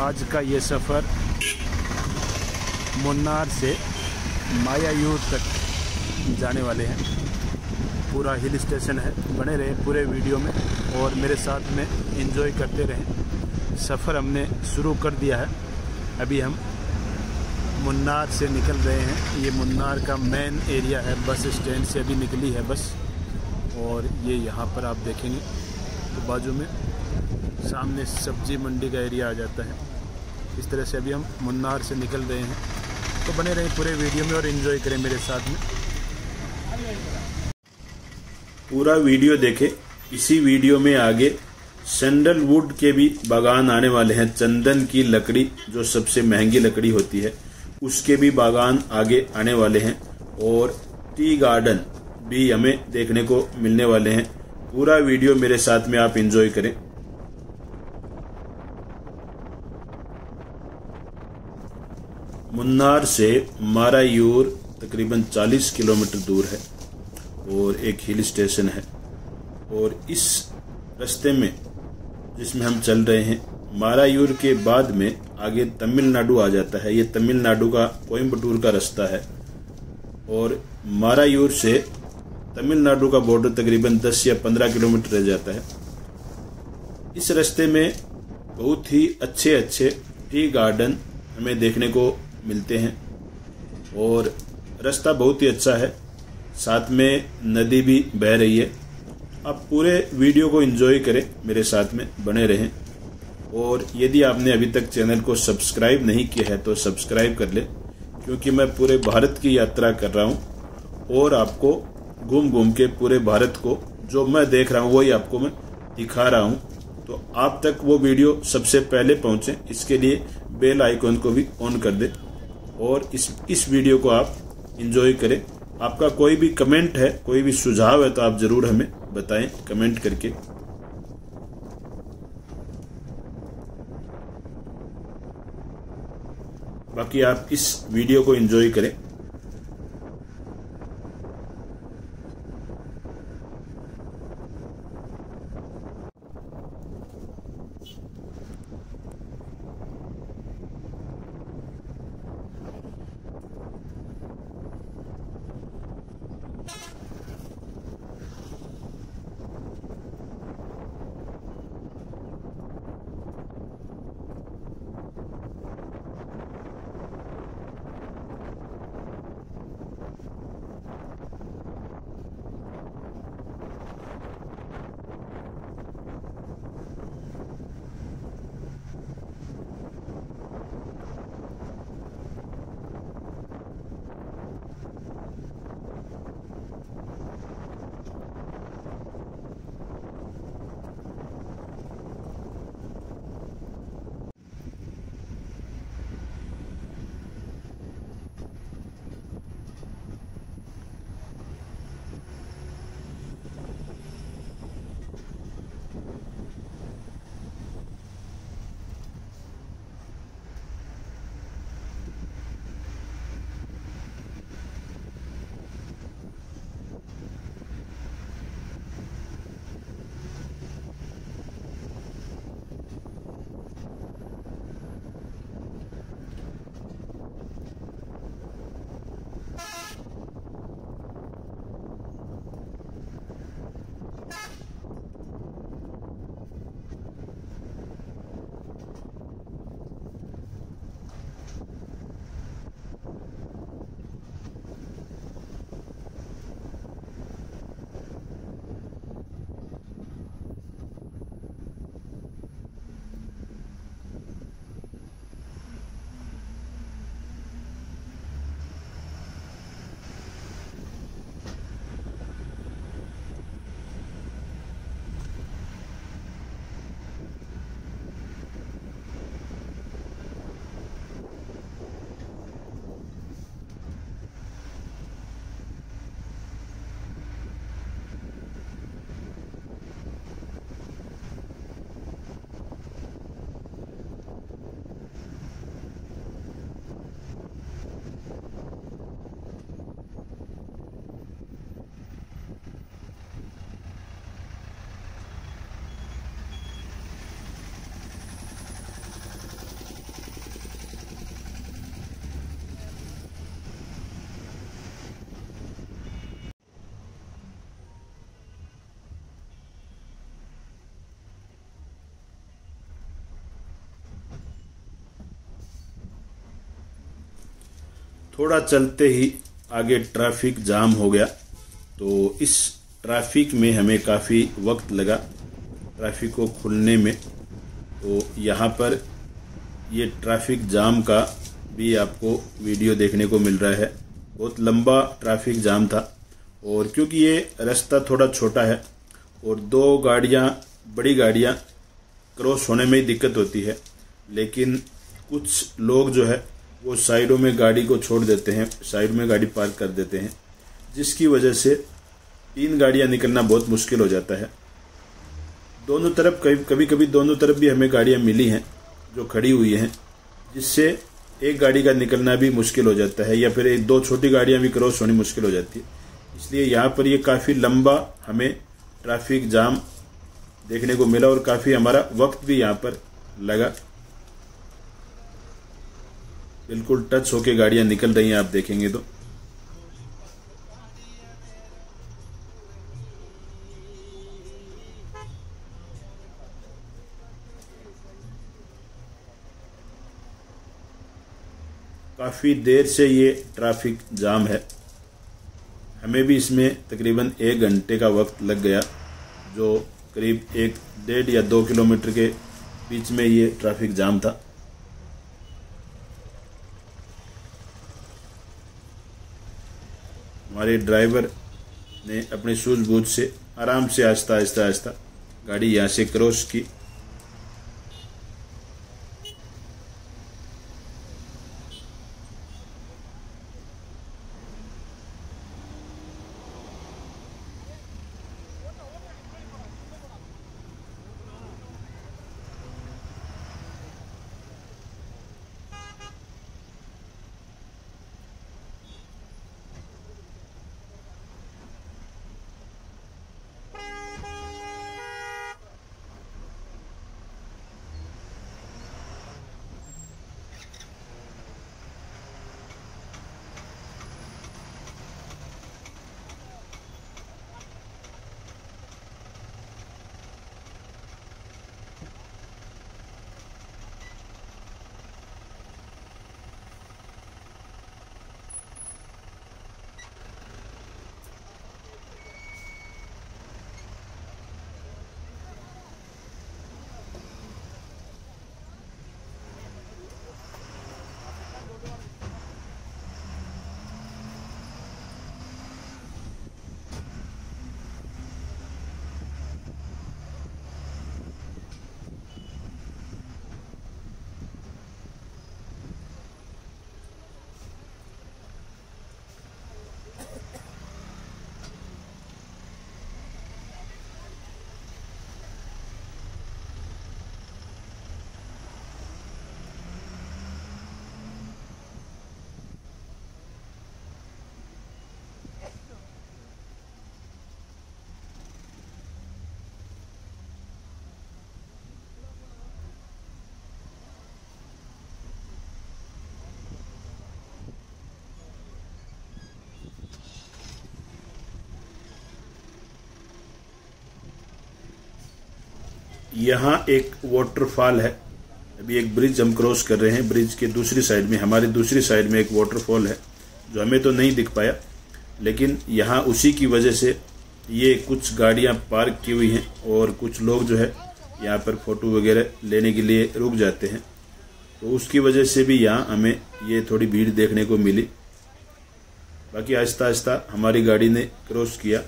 आज का ये सफ़र मुन्नार से मायायूर तक जाने वाले हैं। पूरा हिल स्टेशन है, बने रहे पूरे वीडियो में और मेरे साथ में एंजॉय करते रहें। सफ़र हमने शुरू कर दिया है। अभी हम मुन्नार से निकल रहे हैं। ये मुन्नार का मेन एरिया है, बस स्टैंड से अभी निकली है बस। और ये यहाँ पर आप देखेंगे तो बाजू में सामने सब्ज़ी मंडी का एरिया आ जाता है। इस तरह से अभी हम मुन्नार से निकल रहे हैं। तो बने रहें पूरे वीडियो में और इन्जॉय करें मेरे साथ में। पूरा वीडियो देखें। इसी वीडियो में आगे सैंडलवुड के भी बागान आने वाले हैं। चंदन की लकड़ी, जो सबसे महँगी लकड़ी होती है, उसके भी बागान आगे आने वाले हैं। और टी गार्डन भी हमें देखने को मिलने वाले हैं। पूरा वीडियो मेरे साथ में आप एंजॉय करें। मुन्नार से मारायूर तकरीबन 40 किलोमीटर दूर है और एक हिल स्टेशन है। और इस रास्ते में जिसमें हम चल रहे हैं, मारायूर के बाद में आगे तमिलनाडु आ जाता है। ये तमिलनाडु का कोयम्बटूर का रास्ता है। और मारायूर से तमिलनाडु का बॉर्डर तकरीबन 10 या 15 किलोमीटर रह जाता है। इस रास्ते में बहुत ही अच्छे अच्छे टी गार्डन हमें देखने को मिलते हैं। और रास्ता बहुत ही अच्छा है। साथ में नदी भी बह रही है। आप पूरे वीडियो को एंजॉय करें मेरे साथ में, बने रहें। और यदि आपने अभी तक चैनल को सब्सक्राइब नहीं किया है तो सब्सक्राइब कर ले, क्योंकि मैं पूरे भारत की यात्रा कर रहा हूँ। और आपको घूम घूम के पूरे भारत को जो मैं देख रहा हूँ, वही आपको मैं दिखा रहा हूँ। तो आप तक वो वीडियो सबसे पहले पहुँचे, इसके लिए बेल आइकॉन को भी ऑन कर दे। और इस इस वीडियो को आप इंजॉय करें। आपका कोई भी कमेंट है, कोई भी सुझाव है तो आप ज़रूर हमें बताएँ कमेंट करके। बाकी आप इस वीडियो को एंजॉय करें। थोड़ा चलते ही आगे ट्रैफ़िक जाम हो गया तो इस ट्रैफ़िक में हमें काफ़ी वक्त लगा ट्रैफ़िक को खुलने में। तो यहाँ पर ये ट्रैफ़िक जाम का भी आपको वीडियो देखने को मिल रहा है। बहुत लंबा ट्रैफ़िक जाम था और क्योंकि ये रास्ता थोड़ा छोटा है और दो गाड़ियाँ, बड़ी गाड़ियाँ क्रॉस होने में ही दिक्कत होती है, लेकिन कुछ लोग जो है वो साइडों में गाड़ी को छोड़ देते हैं, साइड में गाड़ी पार्क कर देते हैं, जिसकी वजह से तीन गाड़ियाँ निकलना बहुत मुश्किल हो जाता है। दोनों तरफ़ कभी कभी कभी दोनों तरफ़ भी हमें गाड़ियाँ मिली हैं, जो खड़ी हुई हैं, जिससे एक गाड़ी का निकलना भी मुश्किल हो जाता है, या फिर एक दो छोटी गाड़ियाँ भी क्रॉस होनी मुश्किल हो जाती है। इसलिए यहाँ पर ये काफ़ी लंबा हमें ट्रैफ़िक जाम देखने को मिला और काफ़ी हमारा वक्त भी यहाँ पर लगा। बिल्कुल टच होके गाड़ियाँ निकल रही हैं, आप देखेंगे तो। काफ़ी देर से ये ट्रैफ़िक जाम है। हमें भी इसमें तकरीबन एक घंटे का वक्त लग गया, जो करीब एक डेढ़ या दो किलोमीटर के बीच में ये ट्रैफ़िक जाम था। हमारे ड्राइवर ने अपने सूझबूझ से आराम से आहिस्ता आहिस्ता आहिस्ता गाड़ी यहाँ से क्रॉस की। यहाँ एक वाटरफॉल है। अभी एक ब्रिज हम क्रॉस कर रहे हैं। ब्रिज के दूसरी साइड में, हमारी दूसरी साइड में एक वाटरफॉल है, जो हमें तो नहीं दिख पाया। लेकिन यहाँ उसी की वजह से ये कुछ गाड़ियाँ पार्क की हुई हैं और कुछ लोग जो है यहाँ पर फ़ोटो वगैरह लेने के लिए रुक जाते हैं। तो उसकी वजह से भी यहाँ हमें ये थोड़ी भीड़ देखने को मिली। बाकी आहिस्ता आहिस्ता हमारी गाड़ी ने क्रॉस किया।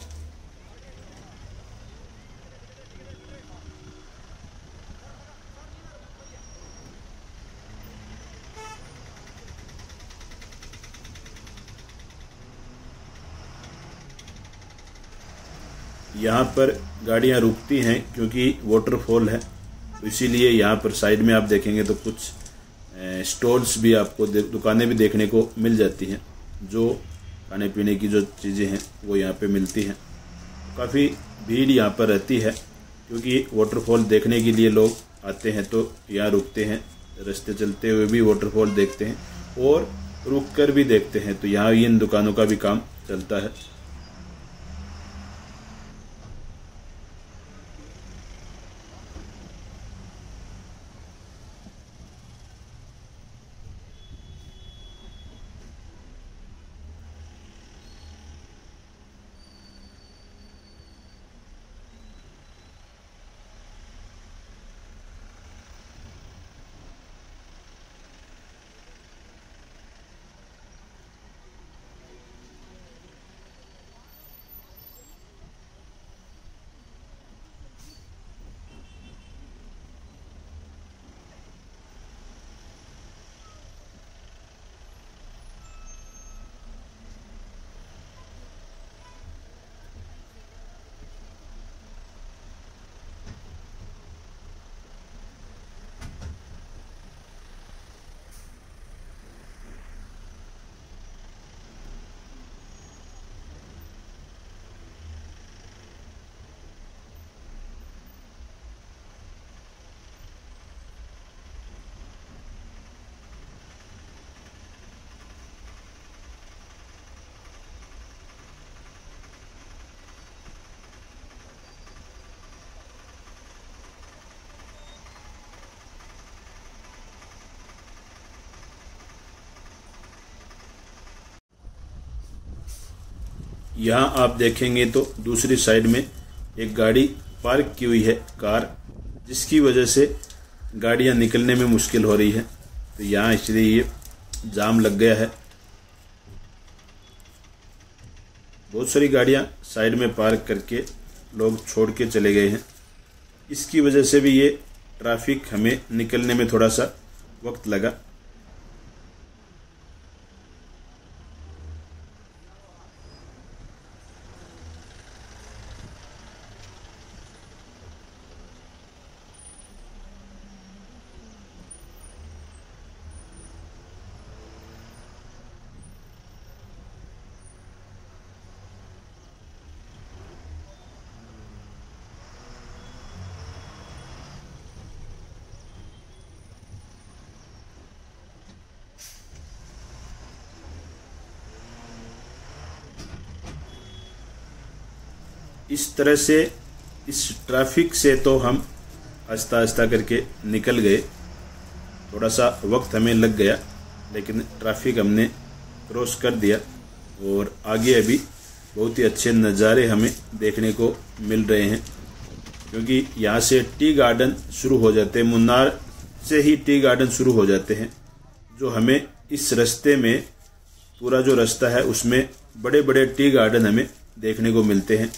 यहाँ पर गाड़ियाँ रुकती हैं क्योंकि वाटरफॉल है तो इसीलिए यहाँ पर साइड में आप देखेंगे तो कुछ स्टॉल्स भी आपको दुकानें भी देखने को मिल जाती हैं, जो खाने पीने की जो चीज़ें हैं, वो यहाँ पे मिलती हैं। काफ़ी भीड़ यहाँ पर रहती है, क्योंकि वाटरफॉल देखने के लिए लोग आते हैं तो यहाँ रुकते हैं, रास्ते चलते हुए भी वाटरफॉल देखते हैं और रुक कर भी देखते हैं तो यहाँ इन दुकानों का भी काम चलता है। यहाँ आप देखेंगे तो दूसरी साइड में एक गाड़ी पार्क की हुई है, कार, जिसकी वजह से गाड़ियाँ निकलने में मुश्किल हो रही है। तो यहाँ इसलिए ये जाम लग गया है। बहुत सारी गाड़ियाँ साइड में पार्क करके लोग छोड़ के चले गए हैं। इसकी वजह से भी ये ट्रैफ़िक हमें निकलने में थोड़ा सा वक्त लगा। इस तरह से, इस ट्रैफ़िक से तो हम आहिस्ता आहिस्ता करके निकल गए। थोड़ा सा वक्त हमें लग गया, लेकिन ट्रैफ़िक हमने क्रॉस कर दिया और आगे अभी बहुत ही अच्छे नज़ारे हमें देखने को मिल रहे हैं। क्योंकि यहाँ से टी गार्डन शुरू हो जाते हैं, मुन्नार से ही टी गार्डन शुरू हो जाते हैं, जो हमें इस रास्ते में, पूरा जो रास्ता है, उसमें बड़े बड़े टी गार्डन हमें देखने को मिलते हैं।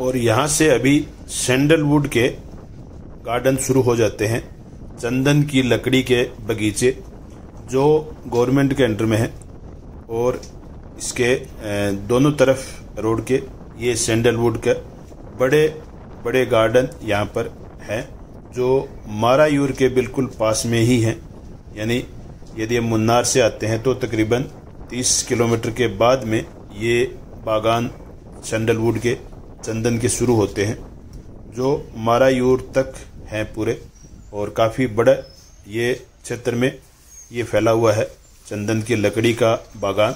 और यहाँ से अभी सैंडलवुड के गार्डन शुरू हो जाते हैं, चंदन की लकड़ी के बगीचे, जो गवर्नमेंट के अंडर में है, और इसके दोनों तरफ़ रोड के, ये सैंडलवुड के बड़े बड़े गार्डन यहाँ पर हैं, जो मारायूर के बिल्कुल पास में ही हैं। यानी यदि हम मुन्नार से आते हैं तो तकरीबन 30 किलोमीटर के बाद में ये बागान सैंडलवुड के चंदन के शुरू होते हैं, जो मारायूर तक हैं पूरे, और काफ़ी बड़ा ये क्षेत्र में ये फैला हुआ है, चंदन की लकड़ी का बागान।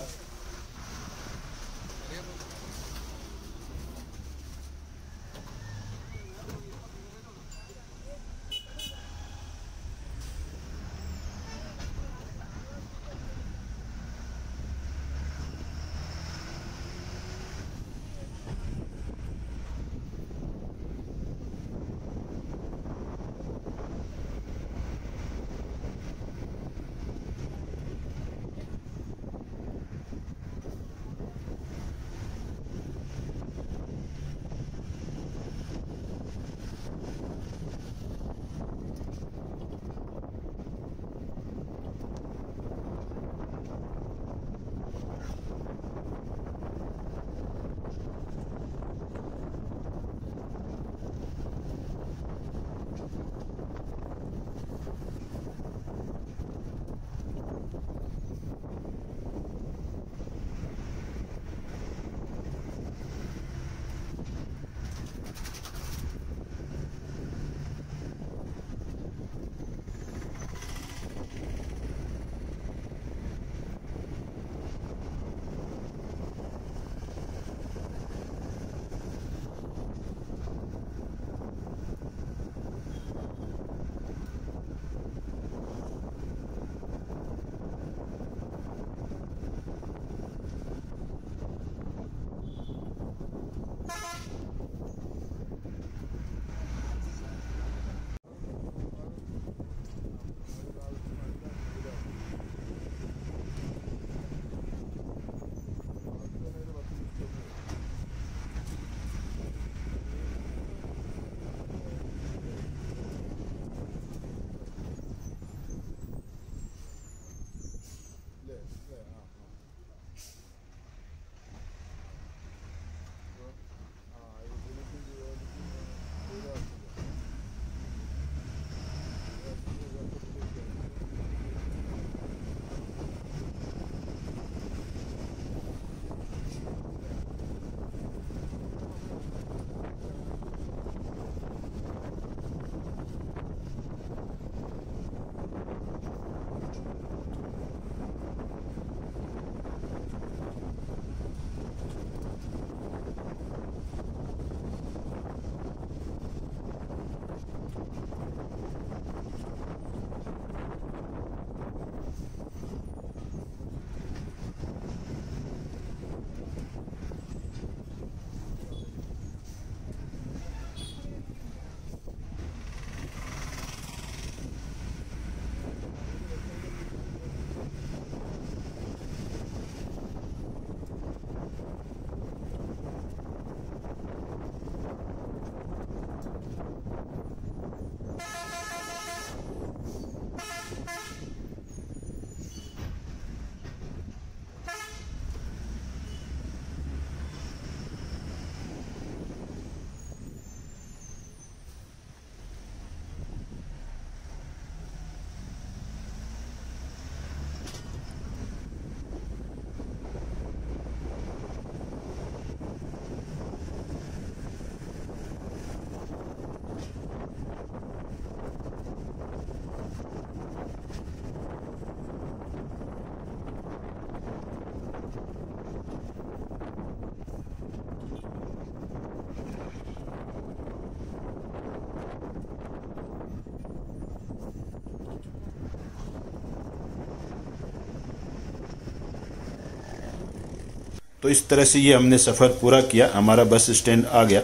तो इस तरह से ये हमने सफ़र पूरा किया, हमारा बस स्टैंड आ गया।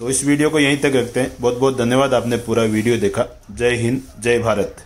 तो इस वीडियो को यहीं तक रखते हैं। बहुत बहुत धन्यवाद, आपने पूरा वीडियो देखा। जय हिंद, जय भारत।